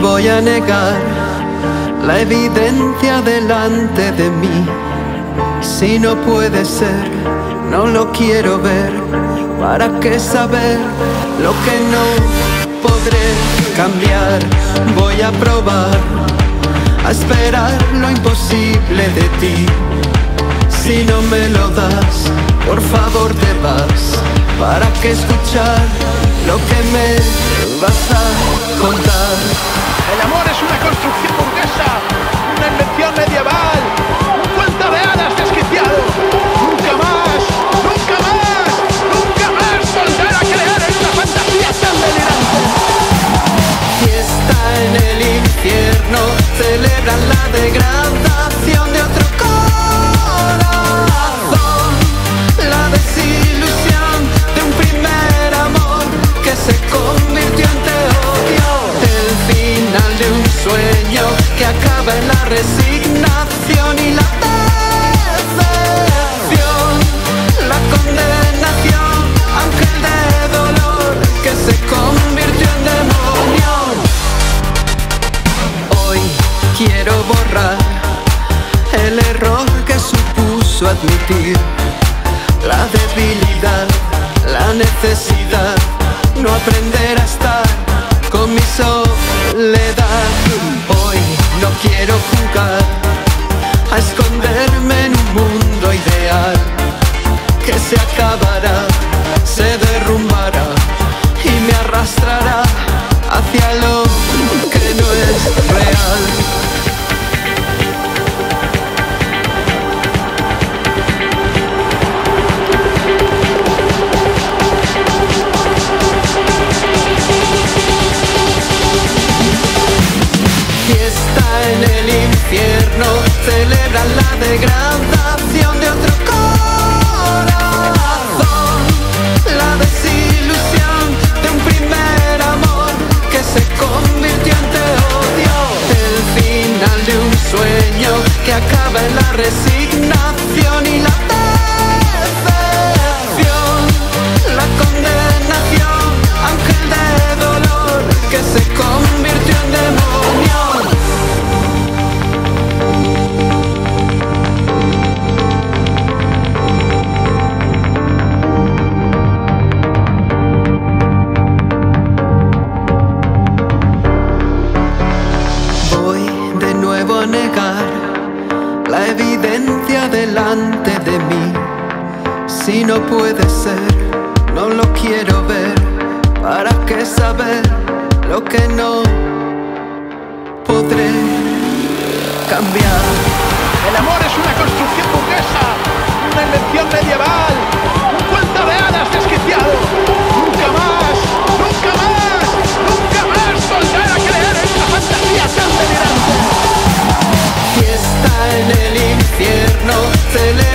voy a negar la evidencia delante de mí. Si no puede ser, no lo quiero ver. ¿Para qué saber lo que no podré cambiar? Voy a probar a esperar lo imposible de ti. Si no me lo das, por favor te vas. ¿Para qué escuchar lo que me vas a contar? El amor es una construcción burguesa, una invención medieval, un cuento de hadas desquiciado. Nunca más, nunca más, nunca más volver a creer en una fantasía tan delirante. Fiesta en el infierno, celebran la degradación la resignación y la decepción. La condenación, ángel de dolor que se convirtió en demonio. Hoy quiero borrar el error que supuso admitir la debilidad, la necesidad, no aprender a estar con mi soledad. Quiero jugar a esconder degradación de otro corazón. La desilusión de un primer amor que se convirtió en te odio. El final de un sueño que acaba en la resignación y la delante de mí. Si no puede ser, no lo quiero ver. ¿Para qué saber lo que no podré cambiar? El amor es una construcción infierno,